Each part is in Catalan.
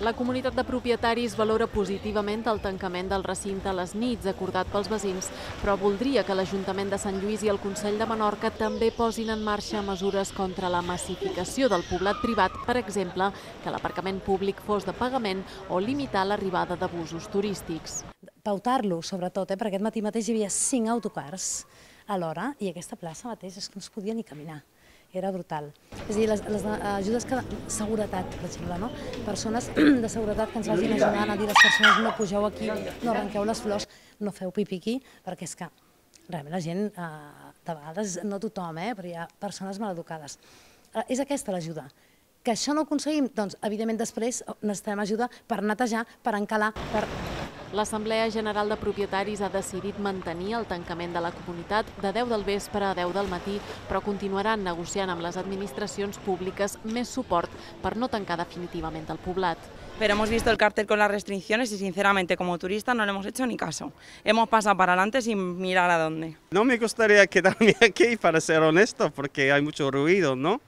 La comunitat de propietaris valora positivament el tancament del recinte a les nits acordat pels veïns, però voldria que l'Ajuntament de Sant Lluís i el Consell de Menorca també posin en marxa mesures contra la massificació del poblat privat, per exemple, que l'aparcament públic fos de pagament o limitar l'arribada de busos turístics. Pautar-lo, sobretot, eh? perquè aquest matí mateix hi havia cinc autocars a l'hora i aquesta plaça mateix és que no es podia ni caminar era brutal. És a dir, les, les ajudes que... Seguretat, per exemple, no? Persones de seguretat que ens vagin ajudant a dir les persones no pugeu aquí, no arrenqueu les flors, no feu pipi aquí, perquè és que realment la gent, eh, de vegades, no tothom, eh, però hi ha persones maleducades. Eh, és aquesta l'ajuda. Que això no ho aconseguim? Doncs, evidentment, després necessitem ajuda per netejar, per encalar, per L'Assemblea General de Propietaris ha decidit mantenir el tancament de la comunitat de 10 del vespre a 10 del matí, però continuaran negociant amb les administracions públiques més suport per no tancar definitivament el poblat. Pero hemos visto el cartel con las restricciones y sinceramente como turista no le hemos hecho ni caso. Hemos pasado para adelante sin mirar a dónde. No me gustaría quedarme aquí, para ser honesto, porque hay mucho ruido, ¿no?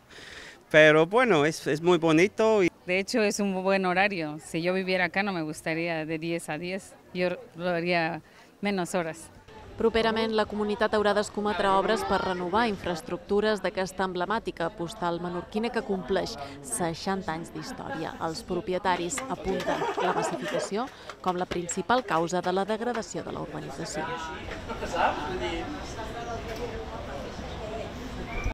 Pero bueno, es, es muy bonito. Y... De hecho, es un buen horario. Si yo viviera acá no me gustaría de 10 a 10. Yo lo haría menos horas. Properament, la comunitat haurà d'escometre obres per renovar infraestructures d'aquesta emblemàtica postal menorquina que compleix 60 anys d'història. Els propietaris apunten la massificació com la principal causa de la degradació de la urbanització.